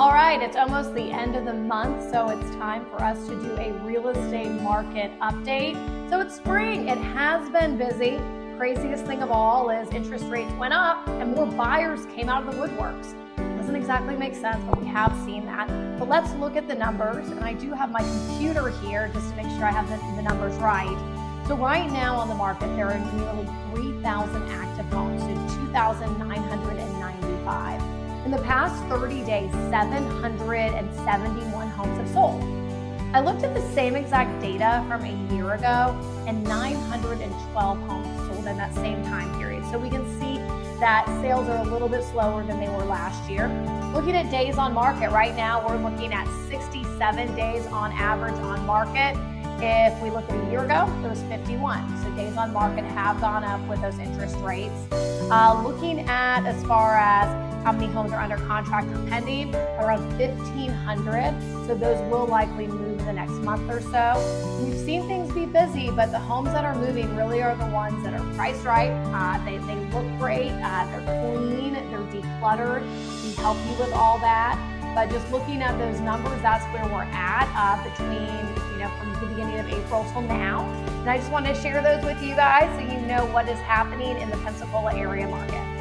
All right, it's almost the end of the month, so it's time for us to do a real estate market update. So it's spring, it has been busy. Craziest thing of all is interest rates went up and more buyers came out of the woodworks. Doesn't exactly make sense, but we have seen that. But let's look at the numbers, and I do have my computer here just to make sure I have the, the numbers right. So right now on the market, there are nearly 3,000 active homes, so 2,995. In the past 30 days, 771 homes have sold. I looked at the same exact data from a year ago, and 912 homes sold in that same time period. So we can see that sales are a little bit slower than they were last year. Looking at days on market right now, we're looking at 67 days on average on market. If we look at a year ago, it was 51. So days on market have gone up with those interest rates. Uh, looking at as far as how many homes are under contract or pending, around 1,500. So those will likely move in the next month or so. We've seen things be busy, but the homes that are moving really are the ones that are priced right. Uh, they, they look great, uh, they're clean, they're decluttered. We help you with all that. But just looking at those numbers, that's where we're at uh, between, you know, from the beginning of April till now. And I just want to share those with you guys so you know what is happening in the Pensacola area market.